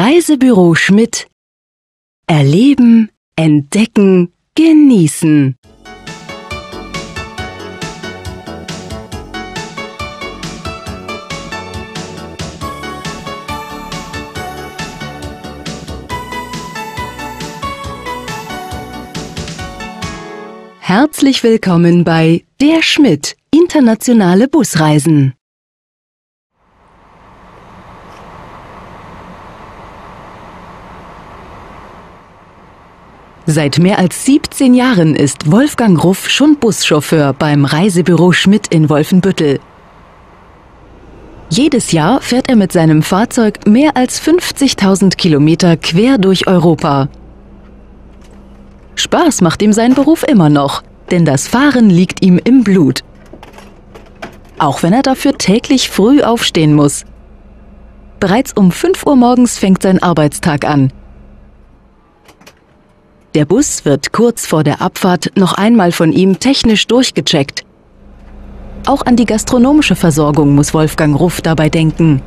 Reisebüro Schmidt. Erleben, entdecken, genießen. Herzlich willkommen bei Der Schmidt Internationale Busreisen. Seit mehr als 17 Jahren ist Wolfgang Ruff schon Buschauffeur beim Reisebüro Schmidt in Wolfenbüttel. Jedes Jahr fährt er mit seinem Fahrzeug mehr als 50.000 Kilometer quer durch Europa. Spaß macht ihm sein Beruf immer noch, denn das Fahren liegt ihm im Blut. Auch wenn er dafür täglich früh aufstehen muss. Bereits um 5 Uhr morgens fängt sein Arbeitstag an. Der Bus wird kurz vor der Abfahrt noch einmal von ihm technisch durchgecheckt. Auch an die gastronomische Versorgung muss Wolfgang Ruff dabei denken.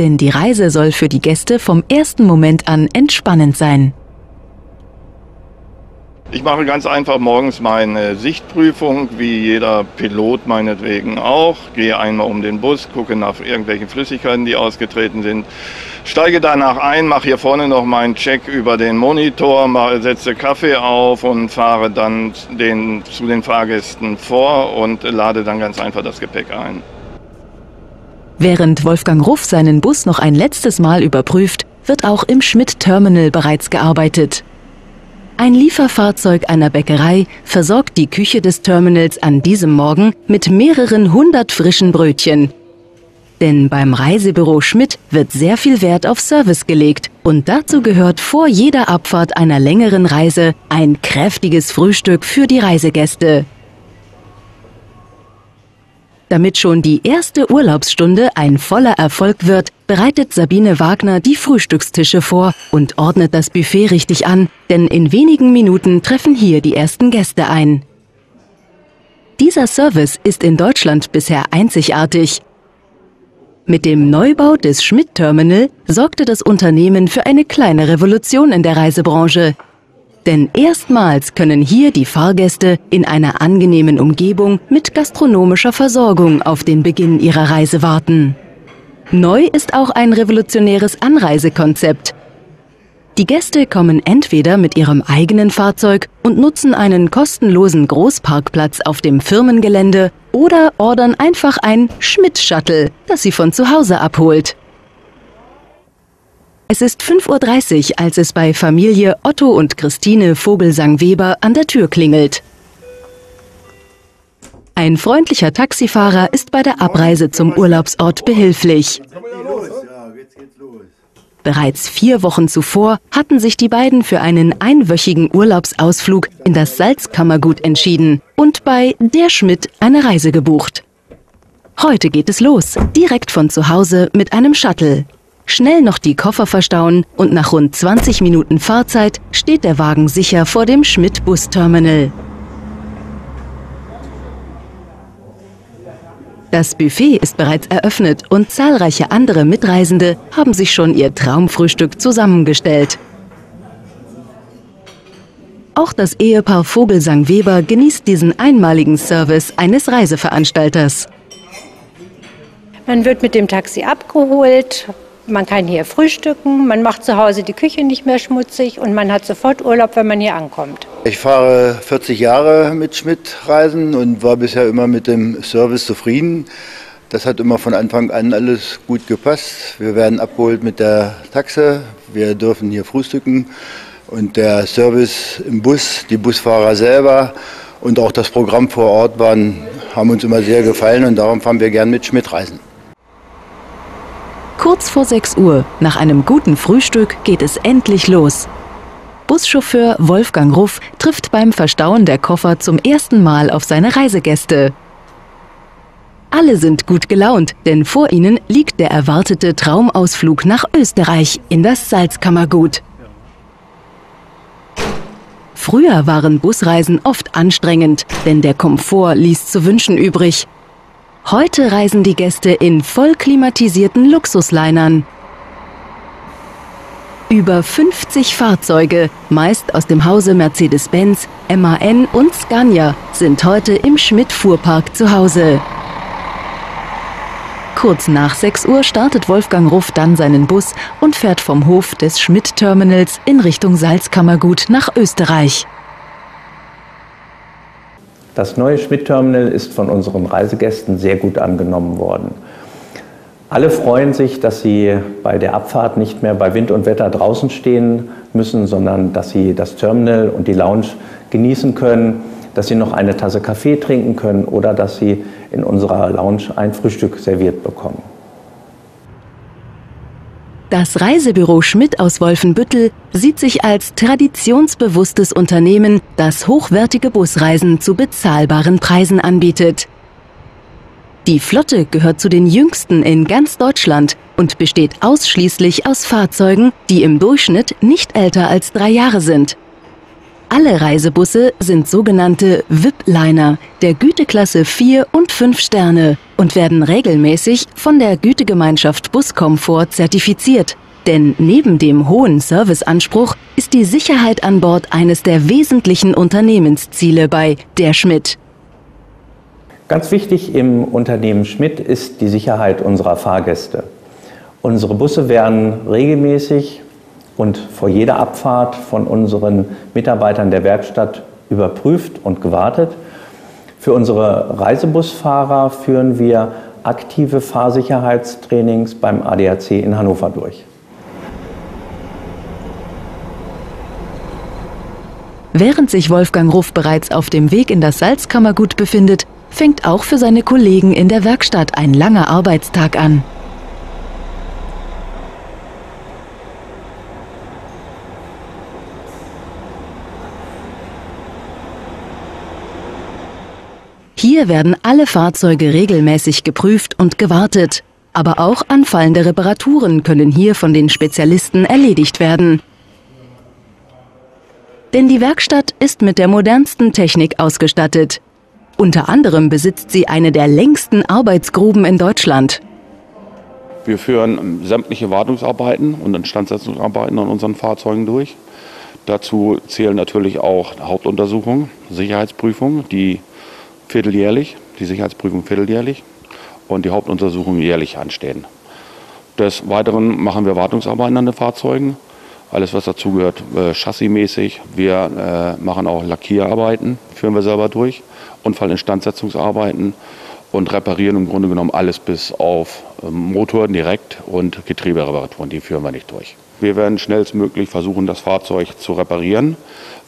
Denn die Reise soll für die Gäste vom ersten Moment an entspannend sein. Ich mache ganz einfach morgens meine Sichtprüfung, wie jeder Pilot meinetwegen auch. Gehe einmal um den Bus, gucke nach irgendwelchen Flüssigkeiten, die ausgetreten sind. Steige danach ein, mache hier vorne noch meinen Check über den Monitor, setze Kaffee auf und fahre dann den, zu den Fahrgästen vor und lade dann ganz einfach das Gepäck ein. Während Wolfgang Ruff seinen Bus noch ein letztes Mal überprüft, wird auch im Schmidt-Terminal bereits gearbeitet. Ein Lieferfahrzeug einer Bäckerei versorgt die Küche des Terminals an diesem Morgen mit mehreren hundert frischen Brötchen. Denn beim Reisebüro Schmidt wird sehr viel Wert auf Service gelegt und dazu gehört vor jeder Abfahrt einer längeren Reise ein kräftiges Frühstück für die Reisegäste. Damit schon die erste Urlaubsstunde ein voller Erfolg wird, bereitet Sabine Wagner die Frühstückstische vor und ordnet das Buffet richtig an, denn in wenigen Minuten treffen hier die ersten Gäste ein. Dieser Service ist in Deutschland bisher einzigartig. Mit dem Neubau des Schmidt Terminal sorgte das Unternehmen für eine kleine Revolution in der Reisebranche, denn erstmals können hier die Fahrgäste in einer angenehmen Umgebung mit gastronomischer Versorgung auf den Beginn ihrer Reise warten. Neu ist auch ein revolutionäres Anreisekonzept. Die Gäste kommen entweder mit ihrem eigenen Fahrzeug und nutzen einen kostenlosen Großparkplatz auf dem Firmengelände oder ordern einfach ein Schmidt-Shuttle, das sie von zu Hause abholt. Es ist 5.30 Uhr, als es bei Familie Otto und Christine Vogelsang-Weber an der Tür klingelt. Ein freundlicher Taxifahrer ist bei der Abreise zum Urlaubsort behilflich. Bereits vier Wochen zuvor hatten sich die beiden für einen einwöchigen Urlaubsausflug in das Salzkammergut entschieden und bei Der Schmidt eine Reise gebucht. Heute geht es los, direkt von zu Hause mit einem Shuttle. Schnell noch die Koffer verstauen und nach rund 20 Minuten Fahrzeit steht der Wagen sicher vor dem Schmidt-Bus-Terminal. Das Buffet ist bereits eröffnet und zahlreiche andere Mitreisende haben sich schon ihr Traumfrühstück zusammengestellt. Auch das Ehepaar Vogelsang-Weber genießt diesen einmaligen Service eines Reiseveranstalters. Man wird mit dem Taxi abgeholt, man kann hier frühstücken, man macht zu Hause die Küche nicht mehr schmutzig und man hat sofort Urlaub, wenn man hier ankommt. Ich fahre 40 Jahre mit Schmidt-Reisen und war bisher immer mit dem Service zufrieden. Das hat immer von Anfang an alles gut gepasst. Wir werden abgeholt mit der Taxe, wir dürfen hier frühstücken und der Service im Bus, die Busfahrer selber und auch das Programm vor Ort waren, haben uns immer sehr gefallen und darum fahren wir gern mit Schmidt-Reisen. Kurz vor 6 Uhr, nach einem guten Frühstück, geht es endlich los. Buschauffeur Wolfgang Ruff trifft beim Verstauen der Koffer zum ersten Mal auf seine Reisegäste. Alle sind gut gelaunt, denn vor ihnen liegt der erwartete Traumausflug nach Österreich in das Salzkammergut. Früher waren Busreisen oft anstrengend, denn der Komfort ließ zu wünschen übrig. Heute reisen die Gäste in voll klimatisierten Luxuslinern. Über 50 Fahrzeuge, meist aus dem Hause Mercedes-Benz, MAN und Scania, sind heute im Schmidt-Fuhrpark zu Hause. Kurz nach 6 Uhr startet Wolfgang Ruff dann seinen Bus und fährt vom Hof des Schmidt-Terminals in Richtung Salzkammergut nach Österreich. Das neue Schmidt-Terminal ist von unseren Reisegästen sehr gut angenommen worden. Alle freuen sich, dass sie bei der Abfahrt nicht mehr bei Wind und Wetter draußen stehen müssen, sondern dass sie das Terminal und die Lounge genießen können, dass sie noch eine Tasse Kaffee trinken können oder dass sie in unserer Lounge ein Frühstück serviert bekommen. Das Reisebüro Schmidt aus Wolfenbüttel sieht sich als traditionsbewusstes Unternehmen, das hochwertige Busreisen zu bezahlbaren Preisen anbietet. Die Flotte gehört zu den jüngsten in ganz Deutschland und besteht ausschließlich aus Fahrzeugen, die im Durchschnitt nicht älter als drei Jahre sind. Alle Reisebusse sind sogenannte VIP-Liner der Güteklasse 4 und 5 Sterne und werden regelmäßig von der Gütegemeinschaft Buskomfort zertifiziert. Denn neben dem hohen Serviceanspruch ist die Sicherheit an Bord eines der wesentlichen Unternehmensziele bei der Schmidt. Ganz wichtig im Unternehmen Schmidt ist die Sicherheit unserer Fahrgäste. Unsere Busse werden regelmäßig und vor jeder Abfahrt von unseren Mitarbeitern der Werkstatt überprüft und gewartet. Für unsere Reisebusfahrer führen wir aktive Fahrsicherheitstrainings beim ADAC in Hannover durch. Während sich Wolfgang Ruff bereits auf dem Weg in das Salzkammergut befindet, fängt auch für seine Kollegen in der Werkstatt ein langer Arbeitstag an. Hier werden alle Fahrzeuge regelmäßig geprüft und gewartet. Aber auch anfallende Reparaturen können hier von den Spezialisten erledigt werden. Denn die Werkstatt ist mit der modernsten Technik ausgestattet. Unter anderem besitzt sie eine der längsten Arbeitsgruben in Deutschland. Wir führen sämtliche Wartungsarbeiten und Instandsetzungsarbeiten an unseren Fahrzeugen durch. Dazu zählen natürlich auch Hauptuntersuchungen, Sicherheitsprüfungen, die vierteljährlich, die Sicherheitsprüfung vierteljährlich und die Hauptuntersuchungen jährlich anstehen. Des Weiteren machen wir Wartungsarbeiten an den Fahrzeugen, alles was dazugehört, äh, chassismäßig. Wir äh, machen auch Lackierarbeiten, führen wir selber durch. Unfallinstandsetzungsarbeiten und reparieren im Grunde genommen alles bis auf ähm, Motor direkt und Getriebereparaturen. Die führen wir nicht durch. Wir werden schnellstmöglich versuchen, das Fahrzeug zu reparieren.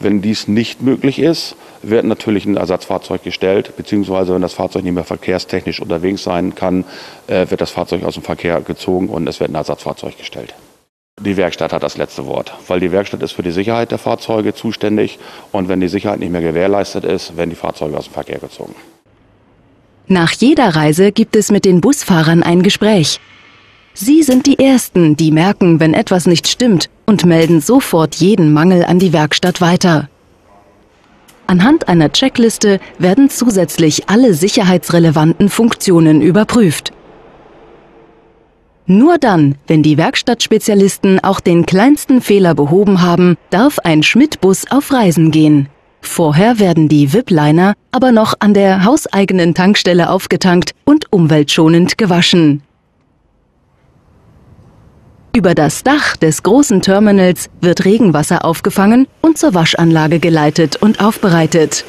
Wenn dies nicht möglich ist, wird natürlich ein Ersatzfahrzeug gestellt, beziehungsweise wenn das Fahrzeug nicht mehr verkehrstechnisch unterwegs sein kann, äh, wird das Fahrzeug aus dem Verkehr gezogen und es wird ein Ersatzfahrzeug gestellt. Die Werkstatt hat das letzte Wort, weil die Werkstatt ist für die Sicherheit der Fahrzeuge zuständig und wenn die Sicherheit nicht mehr gewährleistet ist, werden die Fahrzeuge aus dem Verkehr gezogen. Nach jeder Reise gibt es mit den Busfahrern ein Gespräch. Sie sind die Ersten, die merken, wenn etwas nicht stimmt und melden sofort jeden Mangel an die Werkstatt weiter. Anhand einer Checkliste werden zusätzlich alle sicherheitsrelevanten Funktionen überprüft. Nur dann, wenn die Werkstattspezialisten auch den kleinsten Fehler behoben haben, darf ein Schmidt-Bus auf Reisen gehen. Vorher werden die VIP-Liner aber noch an der hauseigenen Tankstelle aufgetankt und umweltschonend gewaschen. Über das Dach des großen Terminals wird Regenwasser aufgefangen und zur Waschanlage geleitet und aufbereitet.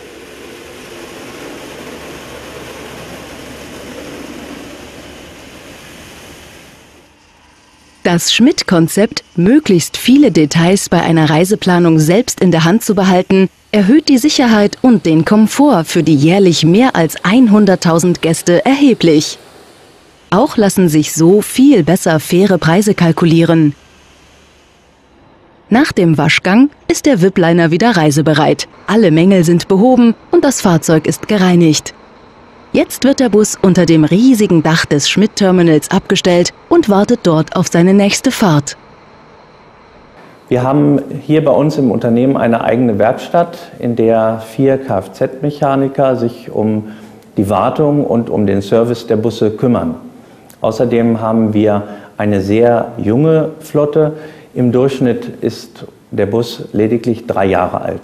Das Schmidt-Konzept, möglichst viele Details bei einer Reiseplanung selbst in der Hand zu behalten, erhöht die Sicherheit und den Komfort für die jährlich mehr als 100.000 Gäste erheblich. Auch lassen sich so viel besser faire Preise kalkulieren. Nach dem Waschgang ist der VIP-Liner wieder reisebereit. Alle Mängel sind behoben und das Fahrzeug ist gereinigt. Jetzt wird der Bus unter dem riesigen Dach des Schmidt-Terminals abgestellt und wartet dort auf seine nächste Fahrt. Wir haben hier bei uns im Unternehmen eine eigene Werkstatt, in der vier Kfz-Mechaniker sich um die Wartung und um den Service der Busse kümmern. Außerdem haben wir eine sehr junge Flotte, Im Durchschnitt ist der Bus lediglich drei Jahre alt.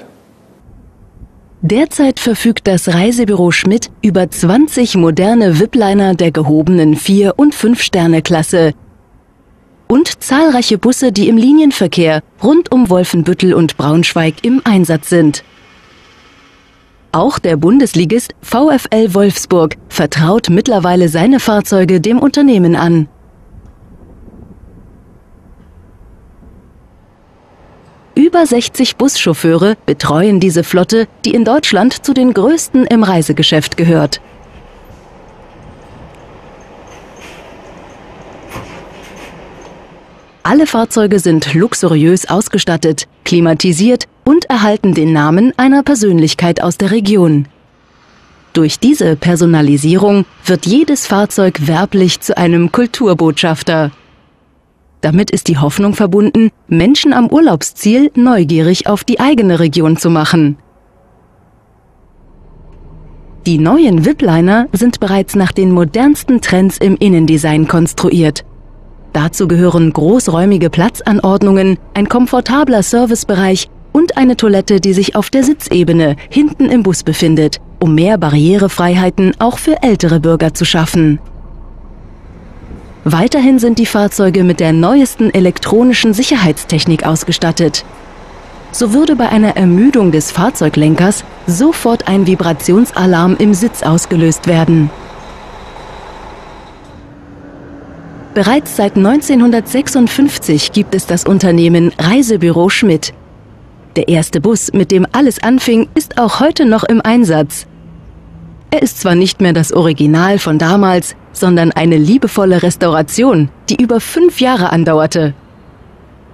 Derzeit verfügt das Reisebüro Schmidt über 20 moderne VIP-Liner der gehobenen 4- und 5-Sterne-Klasse und zahlreiche Busse, die im Linienverkehr rund um Wolfenbüttel und Braunschweig im Einsatz sind. Auch der Bundesligist VfL Wolfsburg vertraut mittlerweile seine Fahrzeuge dem Unternehmen an. Über 60 Buschauffeure betreuen diese Flotte, die in Deutschland zu den größten im Reisegeschäft gehört. Alle Fahrzeuge sind luxuriös ausgestattet, klimatisiert und erhalten den Namen einer Persönlichkeit aus der Region. Durch diese Personalisierung wird jedes Fahrzeug werblich zu einem Kulturbotschafter. Damit ist die Hoffnung verbunden, Menschen am Urlaubsziel neugierig auf die eigene Region zu machen. Die neuen VIP-Liner sind bereits nach den modernsten Trends im Innendesign konstruiert. Dazu gehören großräumige Platzanordnungen, ein komfortabler Servicebereich und eine Toilette, die sich auf der Sitzebene hinten im Bus befindet, um mehr Barrierefreiheiten auch für ältere Bürger zu schaffen. Weiterhin sind die Fahrzeuge mit der neuesten elektronischen Sicherheitstechnik ausgestattet. So würde bei einer Ermüdung des Fahrzeuglenkers sofort ein Vibrationsalarm im Sitz ausgelöst werden. Bereits seit 1956 gibt es das Unternehmen Reisebüro Schmidt. Der erste Bus, mit dem alles anfing, ist auch heute noch im Einsatz. Er ist zwar nicht mehr das Original von damals, sondern eine liebevolle Restauration, die über fünf Jahre andauerte.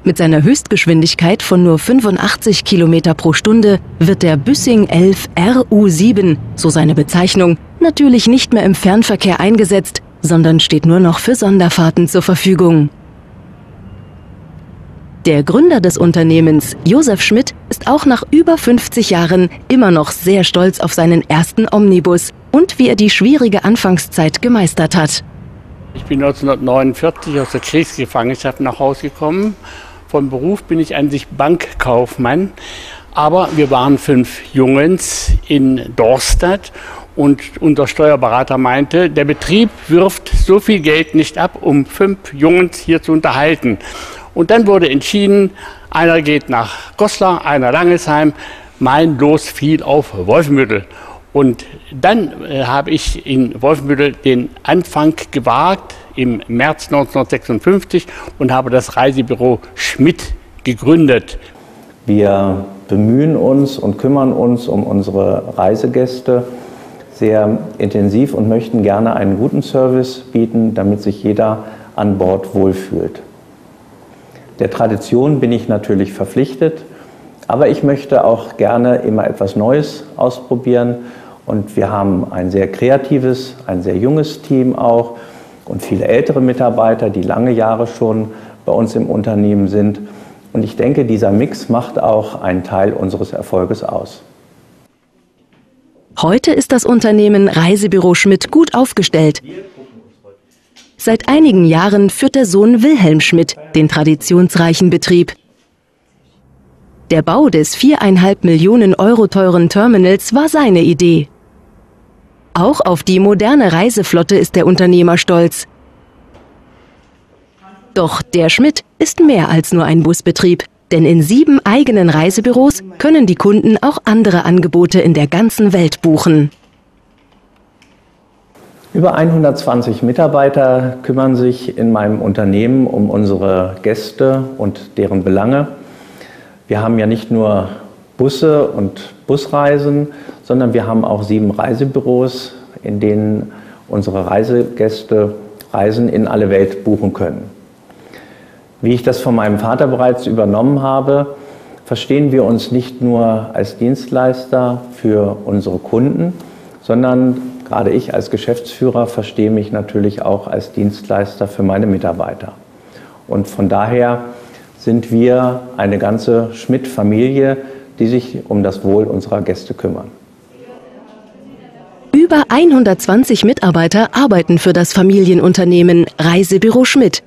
Mit seiner Höchstgeschwindigkeit von nur 85 km pro Stunde wird der Büssing 11 RU7, so seine Bezeichnung, natürlich nicht mehr im Fernverkehr eingesetzt, sondern steht nur noch für Sonderfahrten zur Verfügung. Der Gründer des Unternehmens, Josef Schmidt, ist auch nach über 50 Jahren immer noch sehr stolz auf seinen ersten Omnibus und wie er die schwierige Anfangszeit gemeistert hat. Ich bin 1949 aus der Kriegsgefangenschaft nach Hause gekommen. Von Beruf bin ich an sich Bankkaufmann. Aber wir waren fünf Jungens in Dorstadt und unser Steuerberater meinte, der Betrieb wirft so viel Geld nicht ab, um fünf Jungs hier zu unterhalten. Und dann wurde entschieden, einer geht nach Goslar, einer Langelsheim. Mein Los fiel auf Wolfenbüttel. Und dann äh, habe ich in Wolfenbüttel den Anfang gewagt im März 1956 und habe das Reisebüro Schmidt gegründet. Wir bemühen uns und kümmern uns um unsere Reisegäste sehr intensiv und möchten gerne einen guten Service bieten, damit sich jeder an Bord wohlfühlt. Der Tradition bin ich natürlich verpflichtet, aber ich möchte auch gerne immer etwas Neues ausprobieren und wir haben ein sehr kreatives, ein sehr junges Team auch und viele ältere Mitarbeiter, die lange Jahre schon bei uns im Unternehmen sind. Und ich denke, dieser Mix macht auch einen Teil unseres Erfolges aus. Heute ist das Unternehmen Reisebüro Schmidt gut aufgestellt. Seit einigen Jahren führt der Sohn Wilhelm Schmidt den traditionsreichen Betrieb. Der Bau des viereinhalb Millionen Euro teuren Terminals war seine Idee. Auch auf die moderne Reiseflotte ist der Unternehmer stolz. Doch der Schmidt ist mehr als nur ein Busbetrieb. Denn in sieben eigenen Reisebüros können die Kunden auch andere Angebote in der ganzen Welt buchen. Über 120 Mitarbeiter kümmern sich in meinem Unternehmen um unsere Gäste und deren Belange. Wir haben ja nicht nur Busse und Busreisen, sondern wir haben auch sieben Reisebüros, in denen unsere Reisegäste Reisen in alle Welt buchen können. Wie ich das von meinem Vater bereits übernommen habe, verstehen wir uns nicht nur als Dienstleister für unsere Kunden, sondern gerade ich als Geschäftsführer verstehe mich natürlich auch als Dienstleister für meine Mitarbeiter. Und von daher sind wir eine ganze Schmidt-Familie, die sich um das Wohl unserer Gäste kümmern. Über 120 Mitarbeiter arbeiten für das Familienunternehmen Reisebüro Schmidt.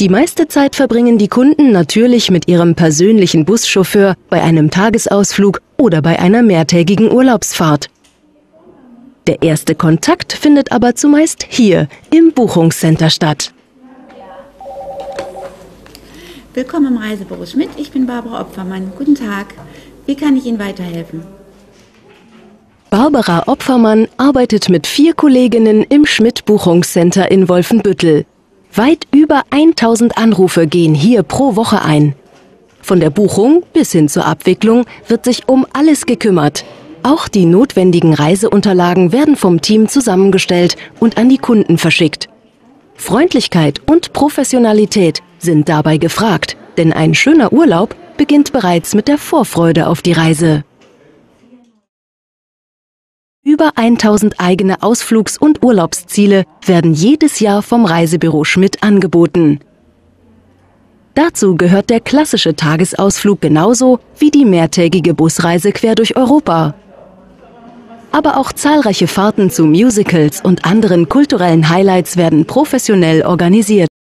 Die meiste Zeit verbringen die Kunden natürlich mit ihrem persönlichen Buschauffeur bei einem Tagesausflug oder bei einer mehrtägigen Urlaubsfahrt. Der erste Kontakt findet aber zumeist hier im Buchungscenter statt. Willkommen im Reisebüro Schmidt. Ich bin Barbara Opfermann. Guten Tag. Wie kann ich Ihnen weiterhelfen? Barbara Opfermann arbeitet mit vier Kolleginnen im Schmidt Buchungscenter in Wolfenbüttel. Weit über 1000 Anrufe gehen hier pro Woche ein. Von der Buchung bis hin zur Abwicklung wird sich um alles gekümmert. Auch die notwendigen Reiseunterlagen werden vom Team zusammengestellt und an die Kunden verschickt. Freundlichkeit und Professionalität sind dabei gefragt, denn ein schöner Urlaub beginnt bereits mit der Vorfreude auf die Reise. Über 1000 eigene Ausflugs- und Urlaubsziele werden jedes Jahr vom Reisebüro Schmidt angeboten. Dazu gehört der klassische Tagesausflug genauso wie die mehrtägige Busreise quer durch Europa. Aber auch zahlreiche Fahrten zu Musicals und anderen kulturellen Highlights werden professionell organisiert.